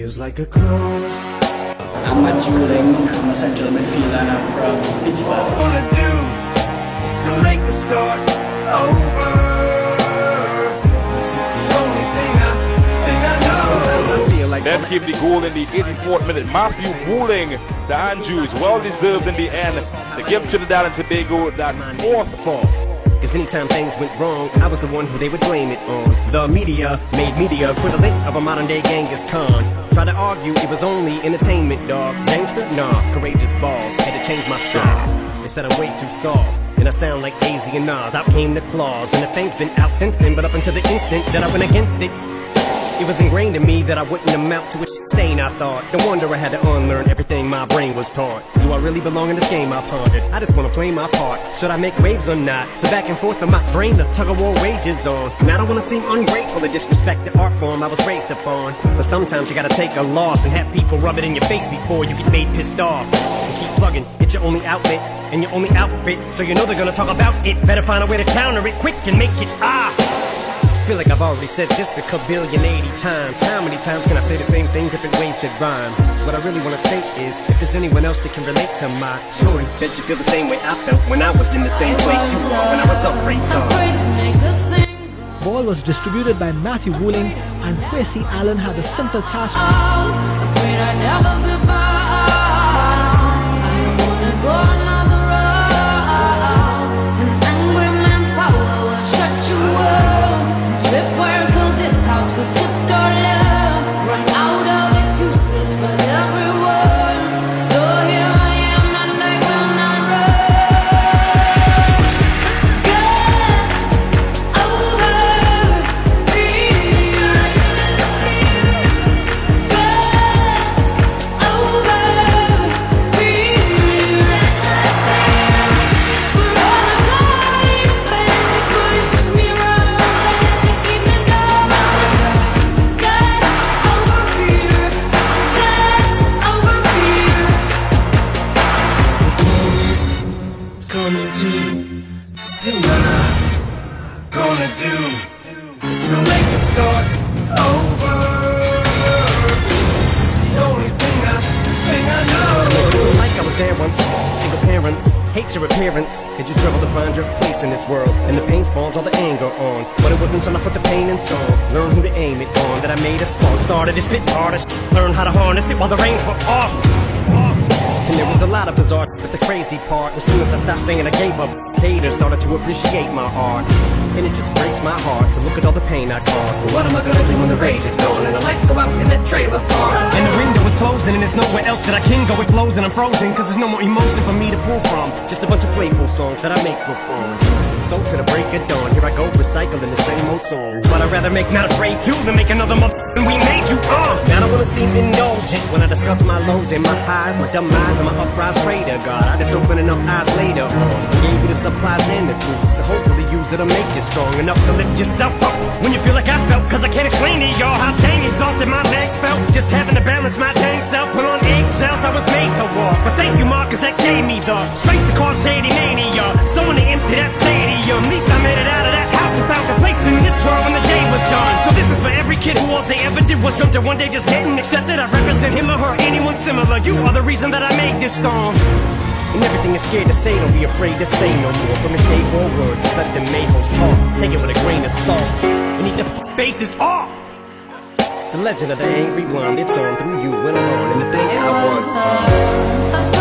feels like a close. I'm Matt Woo Ling, I'm a central midfielder and I'm from Pittsburgh. Wanna do is to make the start over. This is the only thing I, thing I know. Sometimes I feel like Then came the goal in the 84th minute. Matthew Woo Ling to Andrews, well deserved in the end to give Trinidad and Tobago that fourth fault. Cause anytime things went wrong, I was the one who they would blame it on. The media made me the equivalent of a modern day Genghis Khan. Try to argue it was only entertainment, dog. Gangster? Nah, courageous balls. Had to change my style. They said I'm way too soft. And I sound like AZ and Nas. Out came the claws. And the thing's been out since then, but up until the instant that I went against it. It was ingrained in me that I wouldn't amount to a shit stain, I thought. No wonder I had to unlearn everything my brain was taught. Do I really belong in this game? I pondered. I just wanna play my part. Should I make waves or not? So back and forth in my brain, the tug of war wages on. And I don't wanna seem ungrateful or disrespect the art form I was raised upon. But sometimes you gotta take a loss and have people rub it in your face before you get made pissed off. And keep plugging, it's your only outlet and your only outfit. So you know they're gonna talk about it. Better find a way to counter it quick and make it ah feel like I've already said this a kabillion 80 times. How many times can I say the same thing, different ways that rhyme? What I really wanna say is, if there's anyone else that can relate to my story, bet you feel the same way I felt when I was in the same place you were when I was afraid to. Ball was distributed by Matthew Woo Ling and Kwesi Allen had the simple task. Coming to And what I'm gonna do? Is to make the start over. This is the only thing I, thing I know. It was like I was there once, single parents Hate your appearance, cause you struggle to find your place in this world? And the pain spawns all the anger on. But it wasn't until I put the pain in song Learn who to aim it on That I made a spark. Started to spit harder Learn how to harness it while the reins were off and there was a lot of bizarre, but the crazy part, as soon as I stopped singing, I gave up, haters started to appreciate my art. And it just breaks my heart to look at all the pain I caused. But what am I gonna do when the rage is gone and the lights go out in the trailer park? And the window is closing and there's nowhere else that I can go. It flows and I'm frozen, cause there's no more emotion for me to pull from. Just a bunch of playful songs that I make for fun. So to the break of dawn, here I go recycling the same old song. But I'd rather make Not Afraid 2 than make another we made you, uh! Now I wanna seem indulgent when I discuss my lows and my highs, my dumb eyes and my uprise. Pray to God, I just open enough eyes later on. Gave you the supplies and the tools to hopefully use that'll make you strong enough to lift yourself up when you feel like I felt. Cause I can't explain to y'all how dang exhausted my legs felt. Just having to balance my dang self, put on eggshells, I was made to walk. But thank you, Marcus, that gave me the straight to call shady mania. Someone to empty that stadium. So this is for every kid who all they ever did was dreamt of one day just getting accepted. I represent him or her, anyone similar. You are the reason that I made this song. And everything is scared to say, don't be afraid to say no more. From this day forward, just let the mayhoes talk. Take it with a grain of salt. And eat the bases off. The legend of the angry one lives on through you and on. And the thing I was.